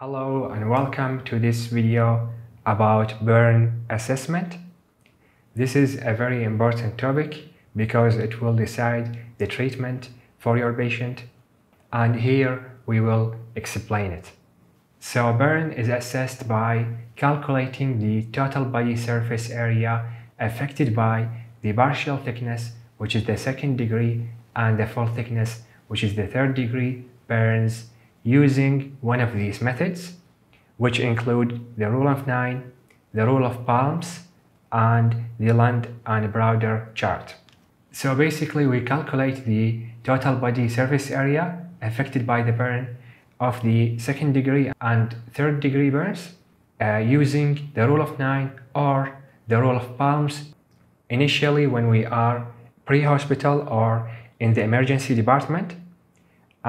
Hello and welcome to this video about burn assessment. This is a very important topic because it will decide the treatment for your patient and here we will explain it. So burn is assessed by calculating the total body surface area affected by the partial thickness which is the second degree and the full thickness which is the third degree burns using one of these methods, which include the rule of nine, the rule of palms, and the Lund and Browder chart. So basically we calculate the total body surface area affected by the burn of the second degree and third degree burns uh, using the rule of nine or the rule of palms initially when we are pre-hospital or in the emergency department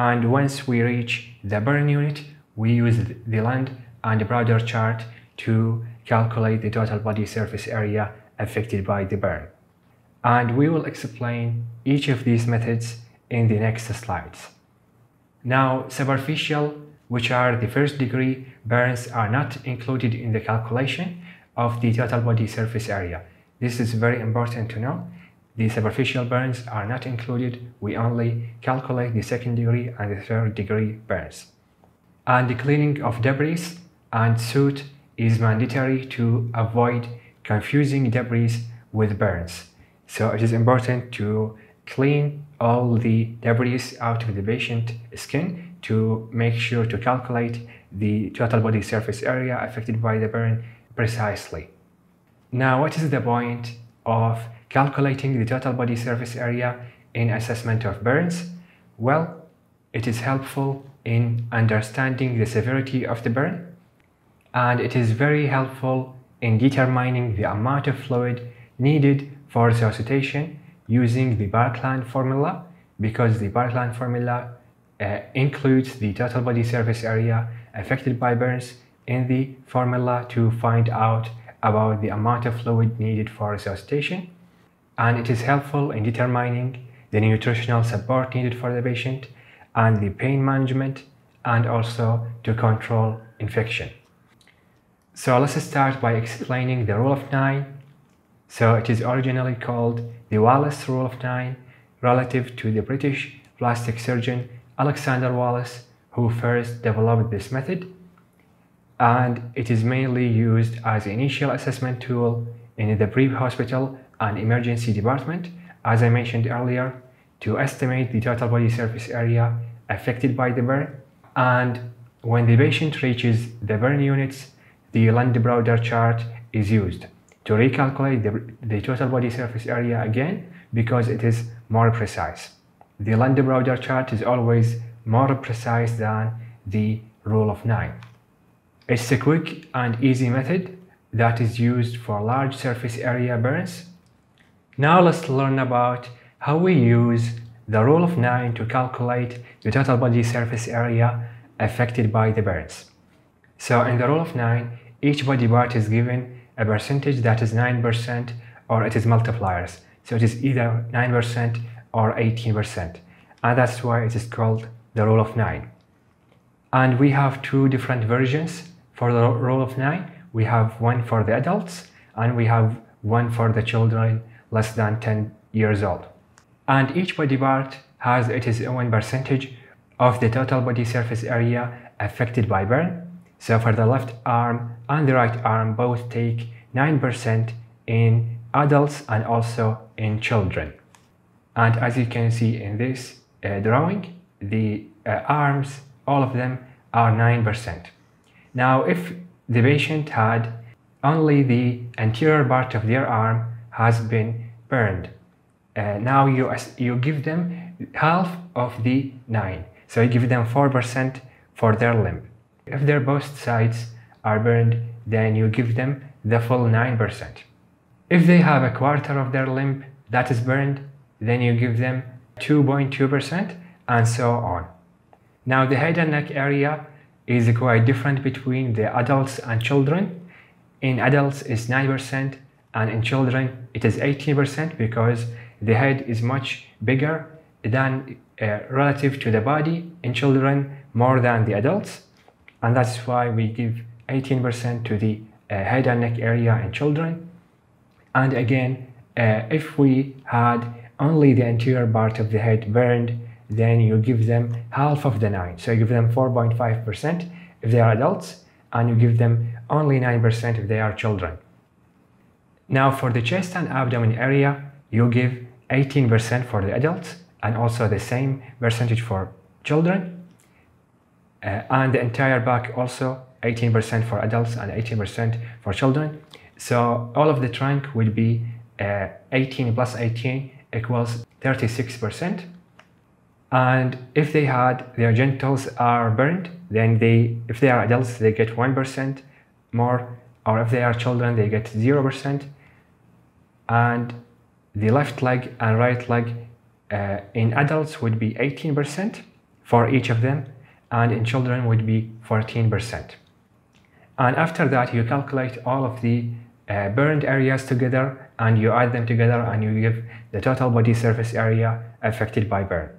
and once we reach the burn unit we use the Lund and Browder chart to calculate the total body surface area affected by the burn. And we will explain each of these methods in the next slides. Now, superficial, which are the first degree burns, are not included in the calculation of the total body surface area. This is very important to know the superficial burns are not included, we only calculate the second degree and the third degree burns. And the cleaning of debris and soot is mandatory to avoid confusing debris with burns. So it is important to clean all the debris out of the patient skin to make sure to calculate the total body surface area affected by the burn precisely. Now, what is the point of calculating the total body surface area in assessment of burns? Well, it is helpful in understanding the severity of the burn and it is very helpful in determining the amount of fluid needed for resuscitation using the Parkland formula because the Parkland formula uh, includes the total body surface area affected by burns in the formula to find out about the amount of fluid needed for resuscitation and it is helpful in determining the nutritional support needed for the patient and the pain management and also to control infection. So let's start by explaining the rule of nine. So it is originally called the Wallace rule of nine relative to the British plastic surgeon Alexander Wallace who first developed this method and it is mainly used as an initial assessment tool in the pre-hospital and emergency department, as I mentioned earlier, to estimate the total body surface area affected by the burn. And when the patient reaches the burn units, the Lund-Browder chart is used to recalculate the, the total body surface area again because it is more precise. The Lund-Browder chart is always more precise than the rule of 9. It's a quick and easy method that is used for large surface area burns now let's learn about how we use the rule of 9 to calculate the total body surface area affected by the burns. So in the rule of 9, each body part is given a percentage that is 9% or it is multipliers. So it is either 9% or 18%. And that's why it is called the rule of 9. And we have two different versions for the rule of 9. We have one for the adults and we have one for the children less than 10 years old. And each body part has its own percentage of the total body surface area affected by burn. So for the left arm and the right arm both take 9% in adults and also in children. And as you can see in this uh, drawing, the uh, arms, all of them are 9%. Now if the patient had only the anterior part of their arm has been burned. Uh, now you, you give them half of the 9. So you give them 4% for their limb. If their both sides are burned, then you give them the full 9%. If they have a quarter of their limb that is burned, then you give them 2.2% and so on. Now the head and neck area is quite different between the adults and children. In adults it's 9% and in children it is 18% because the head is much bigger than uh, relative to the body in children more than the adults and that's why we give 18% to the uh, head and neck area in children. And again, uh, if we had only the anterior part of the head burned, then you give them half of the 9. So you give them 4.5% if they are adults, and you give them only 9% if they are children. Now for the chest and abdomen area, you give 18% for the adults and also the same percentage for children. Uh, and the entire back also 18% for adults and 18% for children. So all of the trunk would be uh, 18 plus 18 equals 36%. And if they had their genitals are burned, then they, if they are adults, they get 1% more, or if they are children, they get 0%. And the left leg and right leg uh, in adults would be 18% for each of them, and in children would be 14%. And after that, you calculate all of the uh, burned areas together and you add them together and you give the total body surface area affected by burn.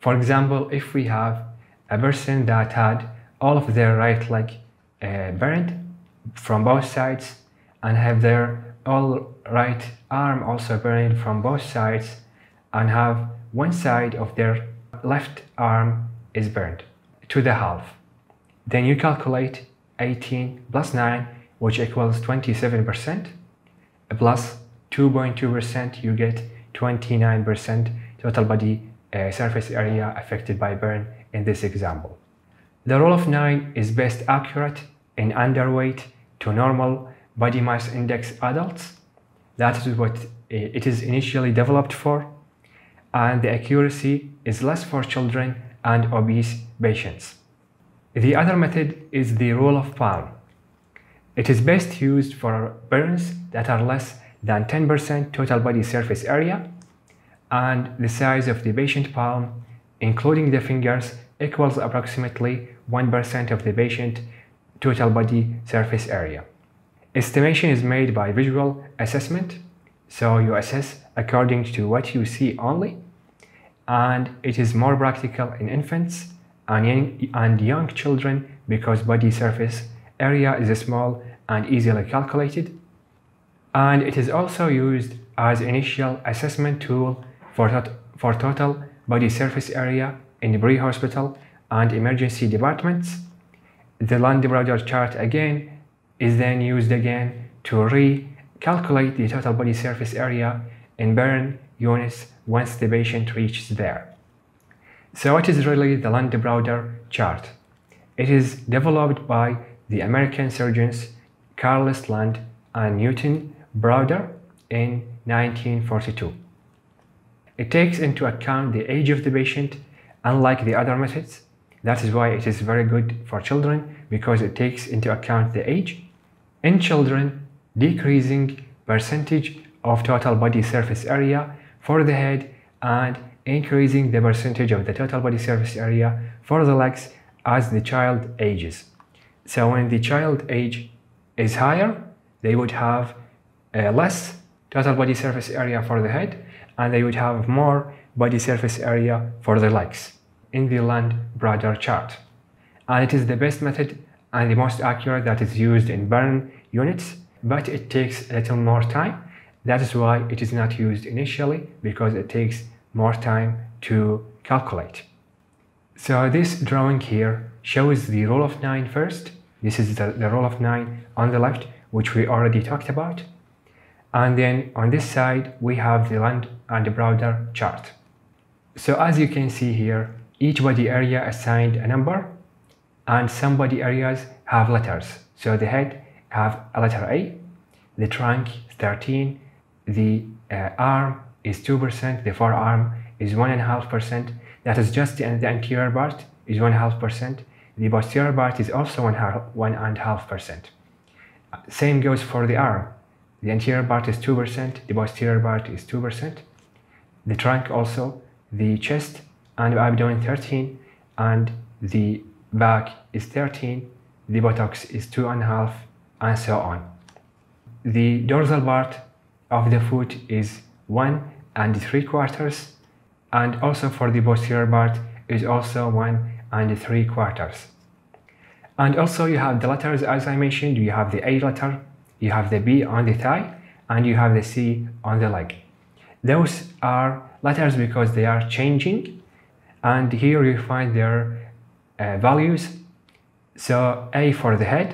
For example, if we have a person that had all of their right leg uh, burned from both sides and have their all right arm also burned from both sides and have one side of their left arm is burned to the half. Then you calculate 18 plus 9 which equals 27% plus 2.2% you get 29% total body uh, surface area affected by burn in this example. The rule of 9 is best accurate in underweight to normal body mass index adults. That is what uh, it is initially developed for and the accuracy is less for children and obese patients. The other method is the rule of palm. It is best used for burns that are less than 10% total body surface area and the size of the patient palm, including the fingers, equals approximately 1% of the patient total body surface area. Estimation is made by visual assessment, so you assess according to what you see only, and it is more practical in infants and young, children because body surface area is small and easily calculated. And it is also used as initial assessment tool for, tot for total body surface area in pre-hospital and emergency departments. The Lund-Browder chart again is then used again to recalculate the total body surface area in burn units once the patient reaches there. So what is really the Lund-Browder chart? It is developed by the American surgeons Carlos Lund and Newton Browder in 1942. It takes into account the age of the patient, unlike the other methods. That is why it is very good for children because it takes into account the age. In children, decreasing percentage of total body surface area for the head and increasing the percentage of the total body surface area for the legs as the child ages. So when the child age is higher, they would have uh, less total body surface area for the head and they would have more body surface area for the legs in the Lund-Browder chart. And it is the best method and the most accurate that is used in burn units, but it takes a little more time. That is why it is not used initially because it takes more time to calculate. So this drawing here shows the rule of 9 first. This is the, the rule of 9 on the left, which we already talked about. And then on this side, we have the Lund and the Browder chart. So as you can see here, each body area assigned a number and some body areas have letters. So the head have a letter A, the trunk 13, the uh, arm is 2%, the forearm is 1.5%, that is just the, the anterior part is 1.5%, the posterior part is also 1.5%. Same goes for the arm. The anterior part is 2%, the posterior part is 2%. The trunk also, the chest and abdomen 13, and the back is 13, the buttocks is 2.5, and so on. The dorsal part of the foot is 1 and 3 quarters, and also for the posterior part is also 1 and 3 quarters. And also you have the letters as I mentioned, you have the A letter, you have the B on the thigh, and you have the C on the leg. Those are letters because they are changing and here you find their uh, values. So A for the head,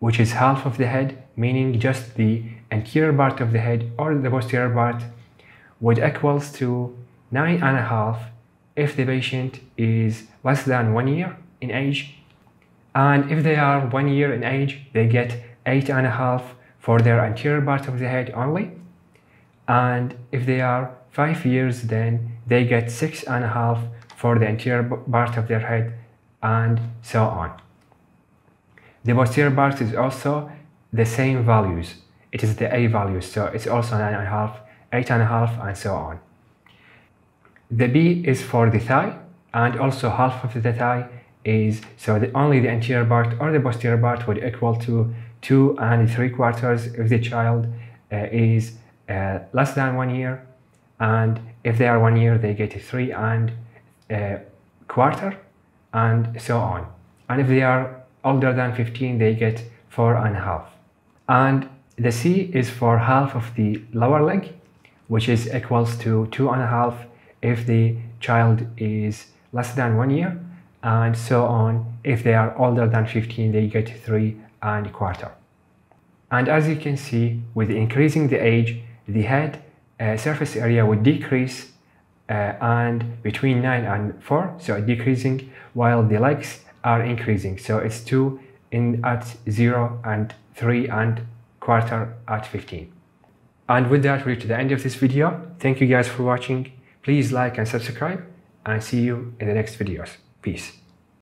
which is half of the head, meaning just the anterior part of the head or the posterior part would equals to nine and a half if the patient is less than one year in age. And if they are one year in age, they get eight and a half for their anterior part of the head only. And if they are five years, then they get six and a half for the anterior part of their head and so on. The posterior part is also the same values. It is the A values, so it's also nine and a half, eight and a half, and so on. The B is for the thigh, and also half of the thigh is, so the, only the anterior part or the posterior part would equal to two and three quarters if the child uh, is uh, less than one year, and if they are one year, they get three and a uh, quarter, and so on. And if they are older than 15, they get four and a half. And the C is for half of the lower leg, which is equals to two and a half if the child is less than one year, and so on. If they are older than 15, they get three and a quarter. And as you can see, with increasing the age, the head uh, surface area would decrease Uh, and between 9 and 4, so decreasing, while the legs are increasing. So it's 2 in at 0 and 3 and quarter at 15. And with that, we reach the end of this video. Thank you guys for watching. Please like and subscribe and see you in the next videos. Peace.